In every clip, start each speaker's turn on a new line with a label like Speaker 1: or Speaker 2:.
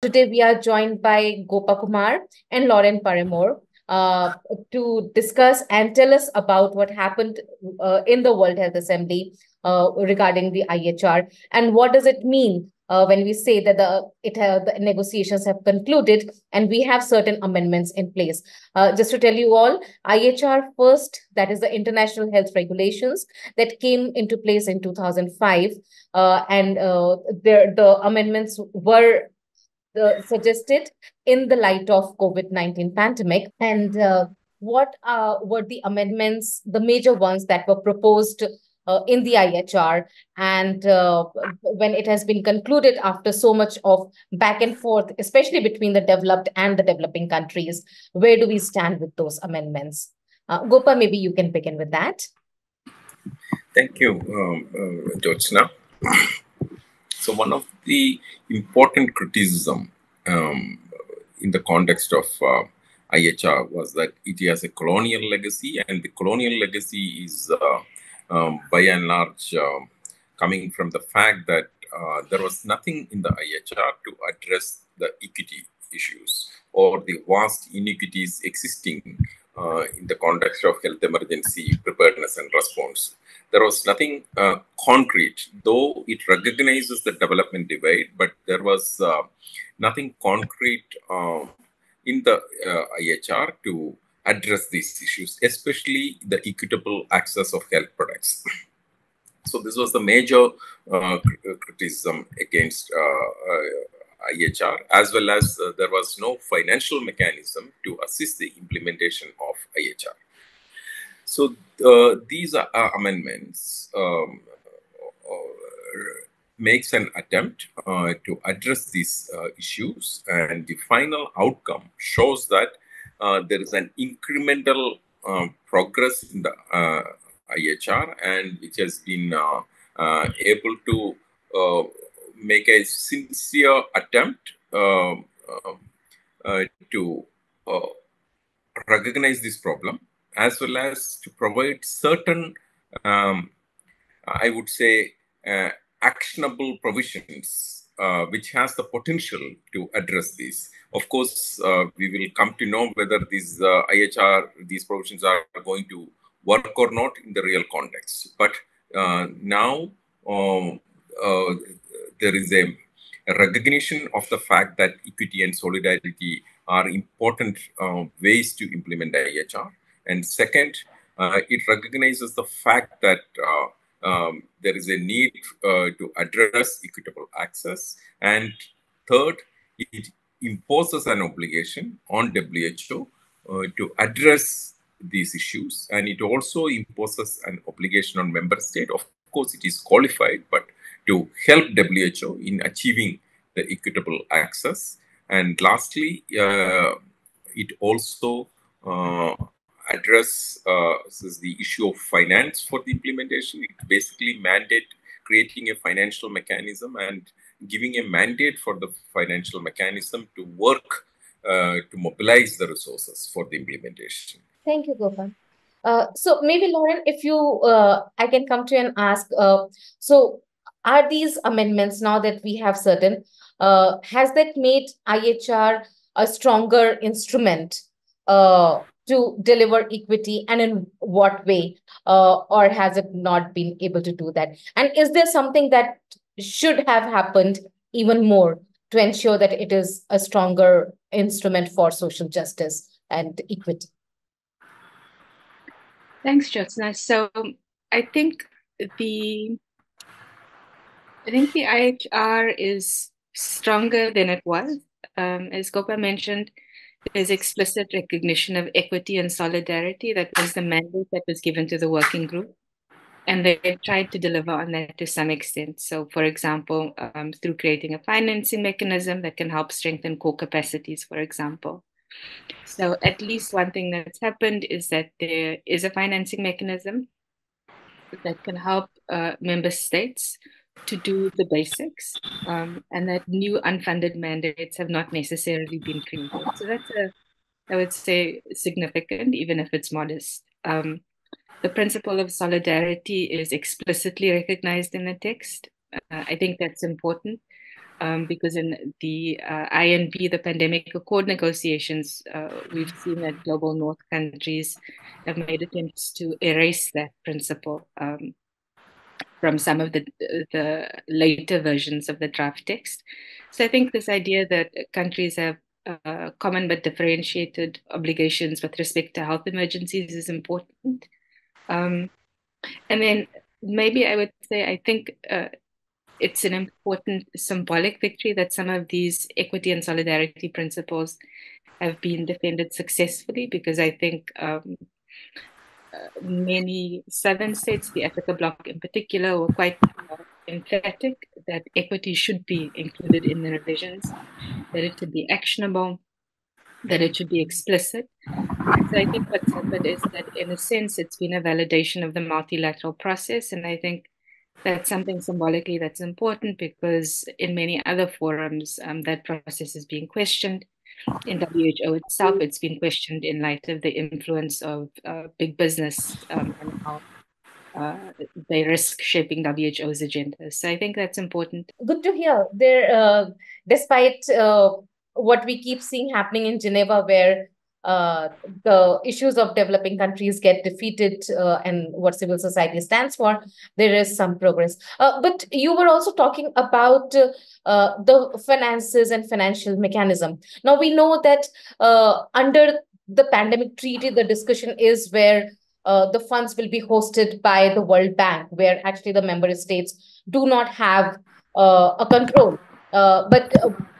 Speaker 1: Today we are joined by Gopakumar and Lauren Paremoer uh, to discuss and tell us about what happened uh, in the World Health Assembly uh, regarding the IHR and what does it mean uh, when we say that the it the negotiations have concluded and we have certain amendments in place. Uh, just to tell you all, IHR first, that is the International Health Regulations that came into place in 2005, uh, and uh, the the amendments were suggested in the light of COVID-19 pandemic and uh, what uh, were the amendments, the major ones that were proposed uh, in the IHR and uh, when it has been concluded after so much of back and forth, especially between the developed and the developing countries, where do we stand with those amendments? Uh, Gopa, maybe you can begin with that.
Speaker 2: Thank you, um, uh, So one of the important criticism um, in the context of uh, IHR was that it has a colonial legacy, and the colonial legacy is uh, um, by and large uh, coming from the fact that uh, there was nothing in the IHR to address the equity issues or the vast inequities existing uh, in the context of health emergency preparedness and response. There was nothing uh, concrete, though it recognizes the development divide, but there was uh, nothing concrete um, in the IHR to address these issues, especially the equitable access of health products. So this was the major uh, criticism against uh, uh, IHR, as well as uh, there was no financial mechanism to assist the implementation of IHR. So uh, these amendments um, makes an attempt uh, to address these uh, issues and the final outcome shows that uh, there is an incremental uh, progress in the uh, IHR and which has been able to make a sincere attempt um, to recognize this problem as well as to provide certain, um, I would say, uh, actionable provisions uh, which has the potential to address these. Of course, uh, we will come to know whether these uh, IHR, these provisions are going to work or not in the real context. But uh, now um, uh, there is a, a, recognition of the fact that equity and solidarity are important uh, ways to implement IHR. And second, it recognizes the fact that um, there is a need uh, to address equitable access. And third, it imposes an obligation on WHO uh, to address these issues. And it also imposes an obligation on member state. Of course, it is qualified, but to help WHO in achieving the equitable access. And lastly, uh, it also uh, address uh, the issue of finance for the implementation. It basically mandate creating a financial mechanism and giving a mandate for the financial mechanism to work uh, to mobilize the resources for the implementation.
Speaker 1: Thank you, Gopal. Uh, so maybe Lauren, if you, uh, I can come to you and ask. So, are these amendments now that we have certain? Uh, has that made IHR a stronger instrument uh, to deliver equity and in what way uh, or has it not been able to do that and is there something that should have happened even more to ensure that it is a stronger instrument for social justice and equity
Speaker 3: thanks Jyotsna. so i think the i think the ihr is stronger than it was um, as gopa mentioned there's explicit recognition of equity and solidarity. That was the mandate that was given to the working group. And they've tried to deliver on that to some extent. So, for example, um, through creating a financing mechanism that can help strengthen core capacities, for example. So, at least one thing that's happened is that there is a financing mechanism that can help uh, member states to do the basics um, and that new unfunded mandates have not necessarily been created. So that's a, I would say, significant, even if it's modest. Um, the principle of solidarity is explicitly recognized in the text. Uh, I think that's important. um, because in the uh, the pandemic accord negotiations, uh, we've seen that global north countries have made attempts to erase that principle um, from some of the the later versions of the draft text. So I think this idea that countries have uh, common but differentiated obligations with respect to health emergencies is important. Um, and then maybe I would say I think uh, it's an important symbolic victory that some of these equity and solidarity principles have been defended successfully because I think um, many southern states, the Africa bloc in particular, were quite uh, emphatic that equity should be included in the revisions, that it should be actionable, that it should be explicit. So I think what's happened is that in a sense it's been a validation of the multilateral process. And I think that's something symbolically that's important because in many other forums um, that process is being questioned in WHO itself it's been questioned in light of the influence of uh, big business um, and how uh, they risk shaping WHO's agenda. So I think that's important.
Speaker 1: Good to hear. There, uh, despite uh, what we keep seeing happening in Geneva, where uh, the issues of developing countries get defeated uh, and what civil society stands for, there is some progress. Uh, but you were also talking about uh, the finances and financial mechanism. Now, we know that uh, under the pandemic treaty, the discussion is where the funds will be hosted by the World Bank, where actually the member states do not have a control. but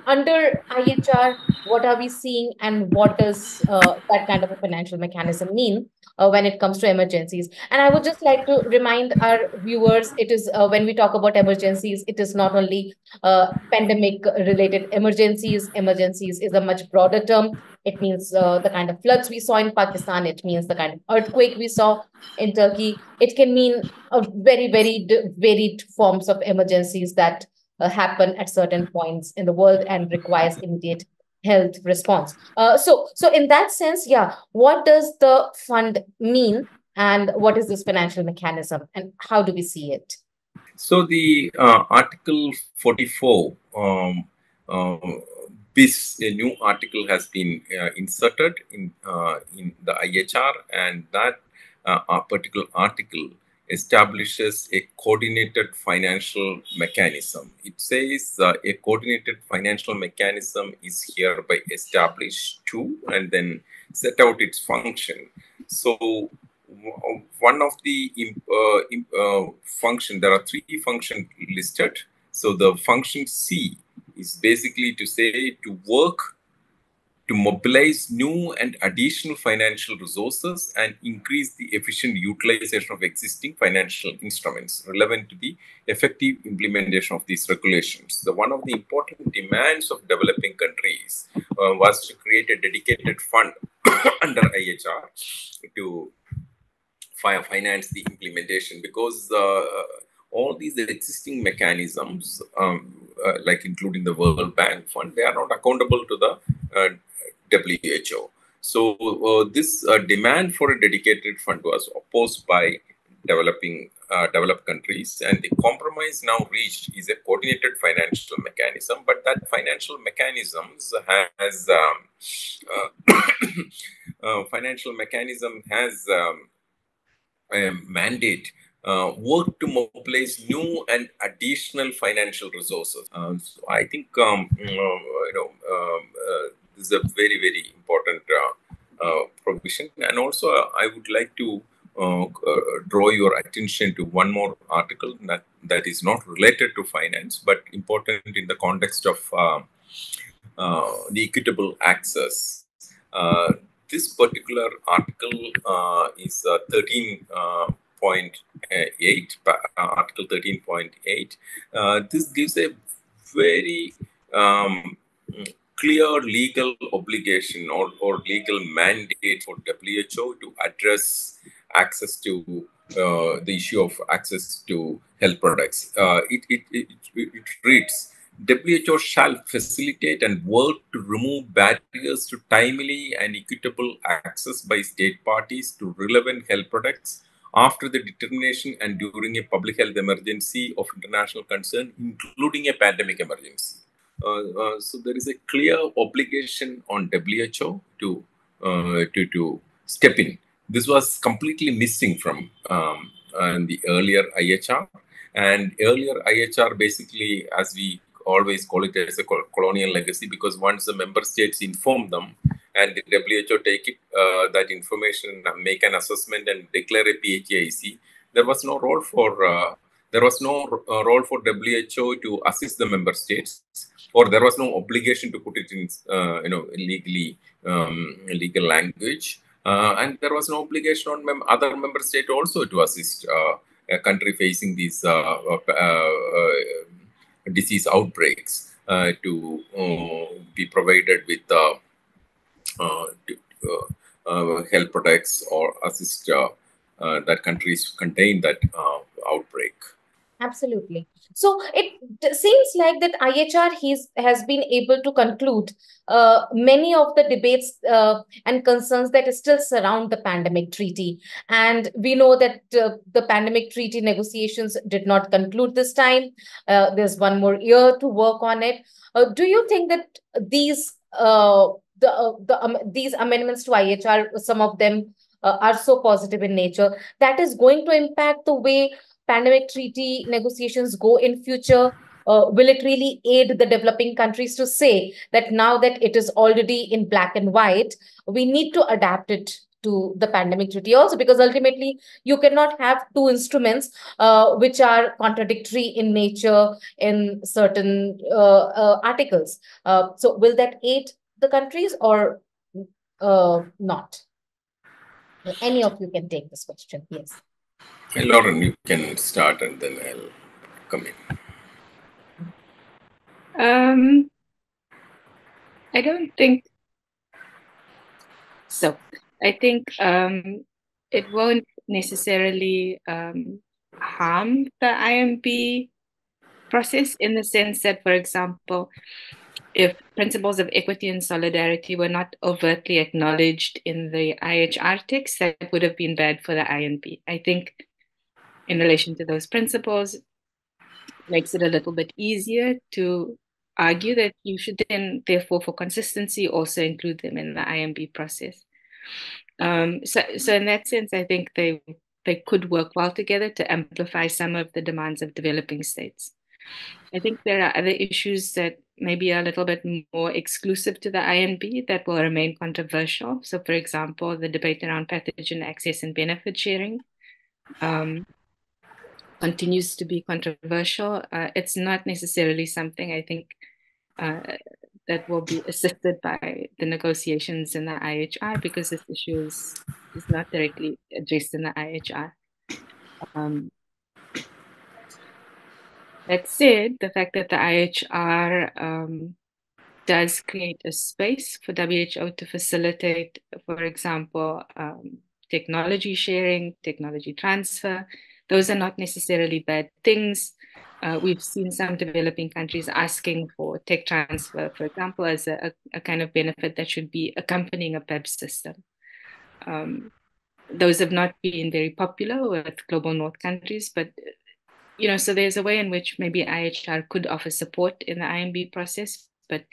Speaker 1: under IHR, what are we seeing and what does uh, that kind of a financial mechanism mean uh, when it comes to emergencies? And I would just like to remind our viewers, it is uh, when we talk about emergencies, it is not only uh, pandemic related emergencies. Emergencies is a much broader term. It means uh, the kind of floods we saw in Pakistan. It means the kind of earthquake we saw in Turkey. It can mean a very, very varied forms of emergencies that uh, happen at certain points in the world and requires immediate health response. Uh, so, so in that sense, yeah, what does the fund mean, and what is this financial mechanism, and how do we see it?
Speaker 2: So, the uh, Article 44, um, uh, this new article has been uh, inserted in uh, in the IHR, and that particular article establishes a coordinated financial mechanism. It says uh, a coordinated financial mechanism is hereby established too, and then set out its function. So one of the uh, uh, function, there are three functions listed. So the function C is basically to say to work to mobilize new and additional financial resources and increase the efficient utilization of existing financial instruments relevant to the effective implementation of these regulations. The one of the important demands of developing countries uh, was to create a dedicated fund under IHR to finance the implementation because uh, all these existing mechanisms, um, uh, like including the World Bank Fund, they are not accountable to the uh, WHO. So uh, this uh, demand for a dedicated fund was opposed by developing uh, developed countries, and the compromise now reached is a coordinated financial mechanism. But that financial mechanisms has um, uh, uh, financial mechanism has um, a mandate uh, work to mobilize new and additional financial resources. Um, so I think um, you know um, this is a very, very important uh, uh, provision. And also, uh, I would like to draw your attention to one more article that, that is not related to finance, but important in the context of the equitable access. this particular article is 13 point eight, Article 13.8. Uh, this gives a very um, clear legal obligation or, or legal mandate for WHO to address access to uh, the issue of access to health products. Uh, it, it, it, it reads WHO shall facilitate and work to remove barriers to timely and equitable access by state parties to relevant health products after the determination and during a public health emergency of international concern, including a pandemic emergency. So there is a clear obligation on WHO to to to step in. This was completely missing from um, the earlier IHR, and earlier IHR basically, as we always call it as a colonial legacy, because once the member states inform them and the WHO take it, uh, that information, make an assessment and declare a PHEIC, there was no role for uh, there was no uh, role for WHO to assist the member states, or there was no obligation to put it in uh, you know legally um, legal language, uh, and there was no obligation on mem other member state also to assist uh, a country facing these disease outbreaks to be provided with health products or assist uh, that countries contain that uh, outbreak.
Speaker 1: Absolutely. So it seems like that IHR has, has been able to conclude uh, many of the debates uh, and concerns that still surround the pandemic treaty. And we know that uh, the pandemic treaty negotiations did not conclude this time. Uh, there's one more year to work on it. do you think that these the, the um, these amendments to IHR, some of them uh, are so positive in nature that is going to impact the way pandemic treaty negotiations go in future uh, will it really aid the developing countries to say that now that it is already in black and white we need to adapt it to the pandemic treaty also because ultimately you cannot have two instruments uh, which are contradictory in nature in certain uh, uh, articles uh, so will that aid the countries or uh, not any of you can take this question. Yes.
Speaker 2: Hey, Lauren, you can start and then I'll come in.
Speaker 3: Um, I don't think so. I think um, it won't necessarily um, harm the INB process in the sense that, for example, if principles of equity and solidarity were not overtly acknowledged in the IHR text, that would have been bad for the INB. I think in relation to those principles, makes it a little bit easier to argue that you should then, therefore, for consistency, also include them in the INB process. Um, so, so in that sense, I think they they could work well together to amplify some of the demands of developing states. I think there are other issues that maybe are a little bit more exclusive to the INB that will remain controversial. So, for example, the debate around pathogen access and benefit sharing um, continues to be controversial. Uh, it's not necessarily something I think uh, that will be assisted by the negotiations in the IHR because this issue is, is not directly addressed in the IHR. Um, that said, the fact that the IHR um, does create a space for WHO to facilitate, for example, um, technology sharing, technology transfer, those are not necessarily bad things. Uh, we've seen some developing countries asking for tech transfer, for example, as a, a kind of benefit that should be accompanying a PEP system. Um, those have not been very popular with global north countries, but you know, so there's a way in which maybe IHR could offer support in the INB process, but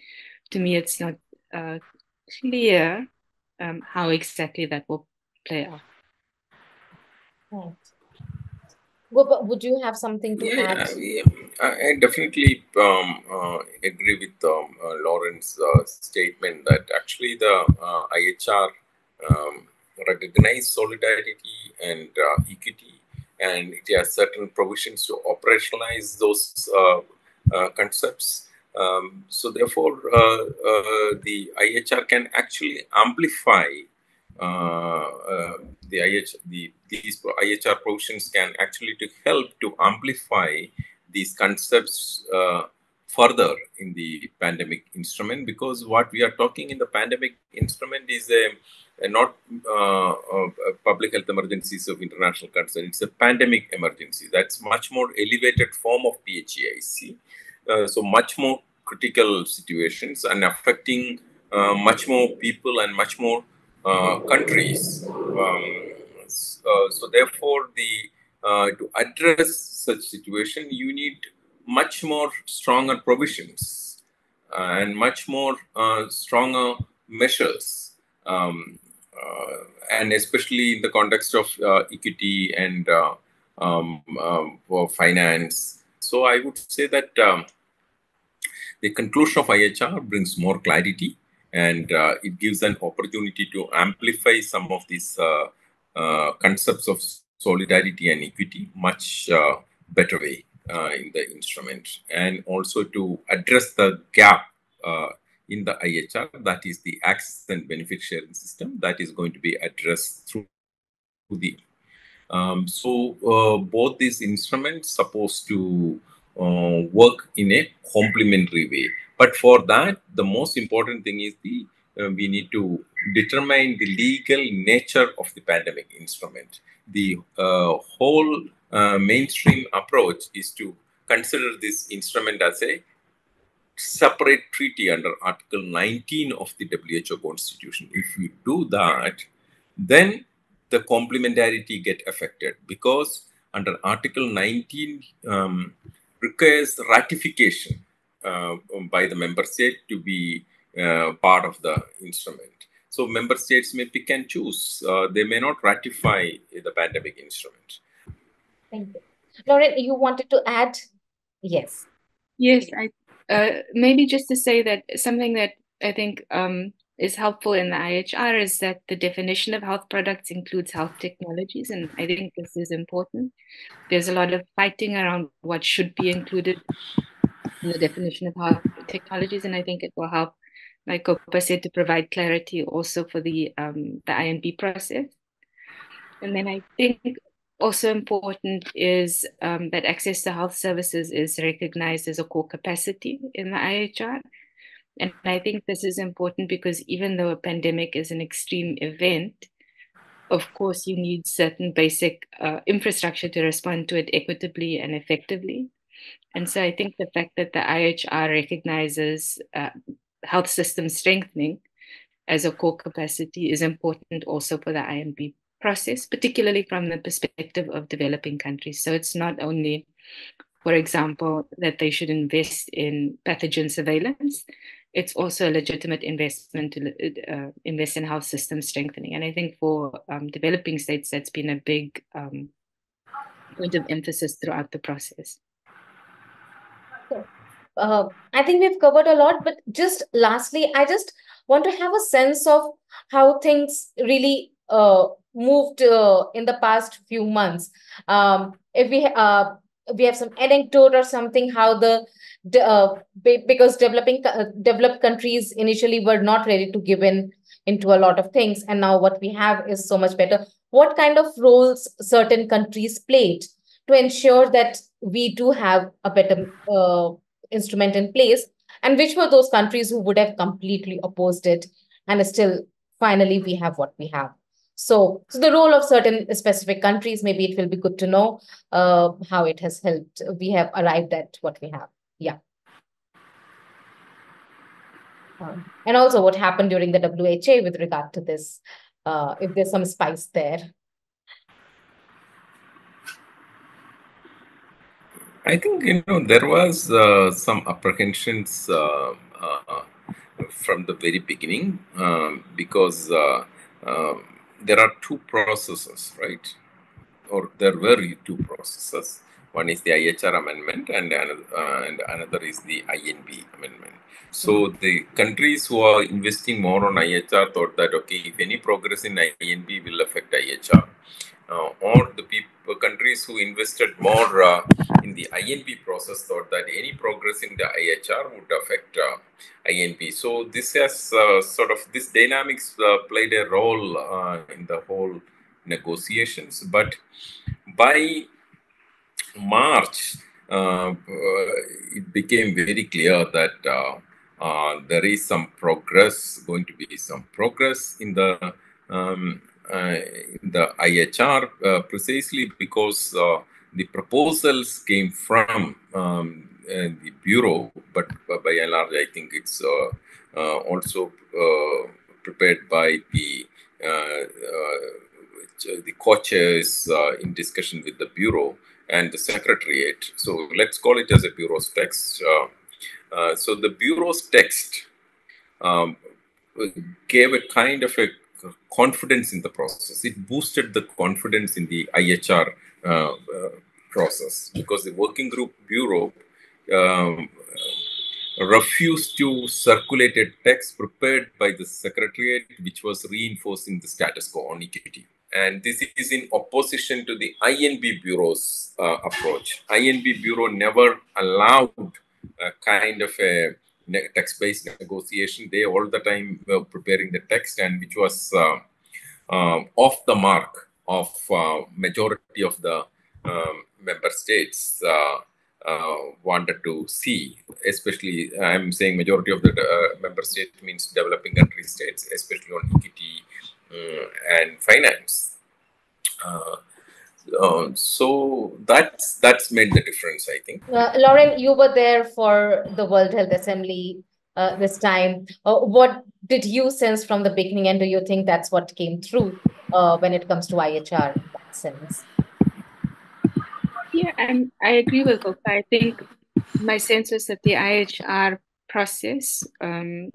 Speaker 3: to me, it's not uh, clear um, how exactly that will play out.
Speaker 1: Right. Well, but would you have something to
Speaker 2: yeah,
Speaker 1: add?
Speaker 2: Yeah, I definitely um, uh, agree with um, uh, Lauren's uh, statement that actually the uh, IHR um, recognize solidarity and uh, equity and it has certain provisions to operationalize those uh, uh, concepts. Um, so therefore, uh, the IHR can actually amplify the IH, the, these IHR provisions can actually to help to amplify these concepts further in the pandemic instrument because what we are talking in the pandemic instrument is a and not uh, uh, public health emergencies of international concern. It's a pandemic emergency. That's much more elevated form of PHEIC. Uh, so much more critical situations and affecting uh, much more people and much more uh, countries. Um, so, so, therefore, the uh, to address such situation, you need much more stronger provisions and much more stronger measures um, uh, and especially in the context of uh, equity and uh, um, um, for finance. So I would say that um, the conclusion of IHR brings more clarity and uh, it gives an opportunity to amplify some of these uh, uh, concepts of solidarity and equity much better way in the instrument and also to address the gap in the IHR, that is the access and benefit sharing system that is going to be addressed through the. Um, so uh, both these instruments supposed to uh, work in a complementary way. But for that, the most important thing is the uh, we need to determine the legal nature of the pandemic instrument. The uh, whole uh, mainstream approach is to consider this instrument as a separate treaty under Article 19 of the WHO Constitution. If you do that, then the complementarity get affected because under Article 19 um, requires ratification uh, by the member state to be uh, part of the instrument. So member states may pick and choose. Uh, they may not ratify the pandemic instrument.
Speaker 1: Thank you. Lauren, you wanted to add? Yes.
Speaker 3: Yes, I uh, maybe just to say that something that I think um, is helpful in the IHR is that the definition of health products includes health technologies, and I think this is important. There's a lot of fighting around what should be included in the definition of health technologies, and I think it will help, like Gopa said, to provide clarity also for the um, the INB process. And then I think also important is um, that access to health services is recognized as a core capacity in the IHR. And I think this is important because even though a pandemic is an extreme event, of course, you need certain basic uh, infrastructure to respond to it equitably and effectively. And so I think the fact that the IHR recognizes uh, health system strengthening as a core capacity is important also for the INB process, particularly from the perspective of developing countries. So it's not only, for example, that they should invest in pathogen surveillance, it's also a legitimate investment to uh, invest in health system strengthening. And I think for um, developing states, that's been a big um, point of emphasis throughout the process.
Speaker 1: Uh, I think we've covered a lot, but just lastly, I just want to have a sense of how things really uh, moved uh, in the past few months. Um, if we uh, we have some anecdote or something, how the uh, because developing uh, developed countries initially were not ready to give in into a lot of things, and now what we have is so much better. What kind of roles certain countries played to ensure that we do have a better uh, instrument in place, and which were those countries who would have completely opposed it, and still finally we have what we have. So, so the role of certain specific countries, maybe it will be good to know uh, how it has helped. We have arrived at what we have. Yeah. Um, and also what happened during the WHA with regard to this, uh, if there's some spice there.
Speaker 2: I think you know there was uh, some apprehensions uh, uh, from the very beginning um, because uh, um, there are two processes, right? Or there were two processes. One is the IHR amendment, and another, uh, and another is the INB amendment. So the countries who are investing more on IHR thought that okay, if any progress in INB will affect IHR, uh, or the people, countries who invested more uh, in the INB process thought that any progress in the IHR would affect uh, INB. So this has uh, sort of this dynamics uh, played a role uh, in the whole negotiations. But by March, it became very clear that there is some progress, going to be some progress in the um, the IHR uh, precisely because uh, the proposals came from um, the bureau, but by and large, I think it's also prepared by the the co-chairs in discussion with the bureau and the secretariat. So let's call it as a bureau's text. Uh, Uh, so the bureau's text um, gave a kind of a confidence in the process. It boosted the confidence in the IHR uh, uh, process because the working group bureau um, refused to circulate a text prepared by the secretariat, which was reinforcing the status quo on equity. And this is in opposition to the INB Bureau's uh, approach. INB Bureau never allowed a kind of a text-based negotiation. They all the time were preparing the text, and which was uh, uh, off the mark of uh, majority of the um, member states. Uh, uh, wanted to see, especially I'm saying majority of the uh, member states means developing country states, especially on equity um, and finance. Uh, uh, so that's that's made the difference, I think.
Speaker 1: Uh, Lauren, you were there for the World Health Assembly uh, this time. what did you sense from the beginning, and do you think that's what came through when it comes to IHR sense?
Speaker 3: Yeah, and I agree with Gopa. I think my sense was that the IHR process um,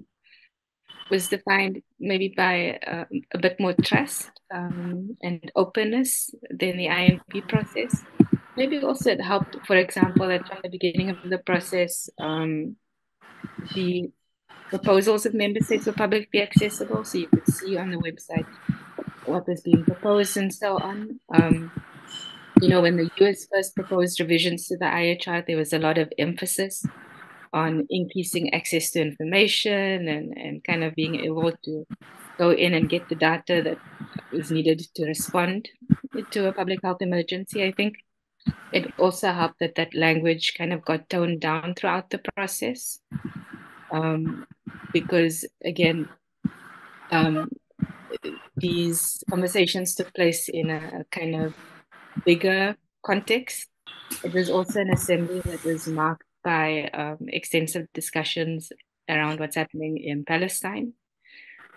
Speaker 3: was defined maybe by uh, a bit more trust um, and openness than the INB process. Maybe also it helped, for example, that from the beginning of the process, um, the proposals of member states were publicly accessible, so you could see on the website what was being proposed and so on. Um, you know, when the US first proposed revisions to the IHR, there was a lot of emphasis on increasing access to information and, and kind of being able to go in and get the data that was needed to respond to a public health emergency. I think it also helped that that language kind of got toned down throughout the process. Um, because again, um, these conversations took place in a kind of bigger context. It was also an assembly that was marked by um, extensive discussions around what's happening in Palestine.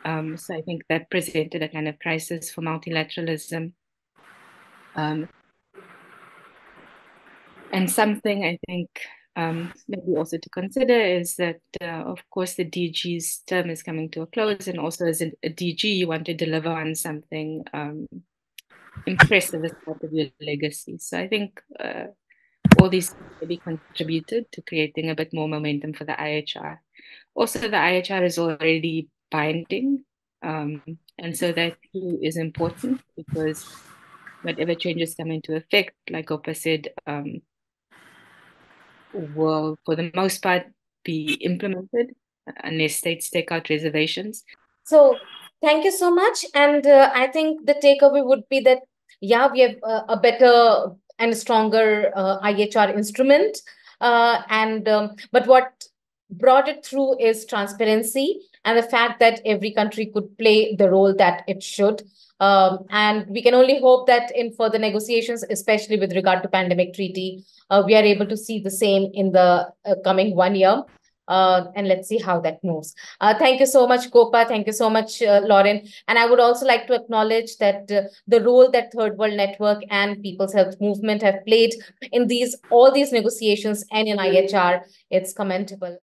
Speaker 3: Um, so I think that presented a kind of crisis for multilateralism. Um, and something I think um, maybe also to consider is that, uh, of course, the DG's term is coming to a close, and also as a, DG, you want to deliver on something um, impressive as part of your legacy. So I think uh, all these maybe contributed to creating a bit more momentum for the IHR. Also, the IHR is already binding, um, and so that too is important because whatever changes come into effect, like Gopa said, um, will for the most part be implemented unless states take out reservations.
Speaker 1: So Thank you so much. And uh, I think the takeaway would be that, yeah, we have uh, a better and a stronger uh, IHR instrument. Uh, and um, but what brought it through is transparency and the fact that every country could play the role that it should. Um, and we can only hope that in further negotiations, especially with regard to pandemic treaty, uh, we are able to see the same in the uh, coming one year uh, and let's see how that moves. Uh, thank you so much, Gopa. Thank you so much, uh, Lauren. And I would also like to acknowledge that uh, the role that Third World Network and People's Health Movement have played in these all these negotiations and in IHR, it's commendable.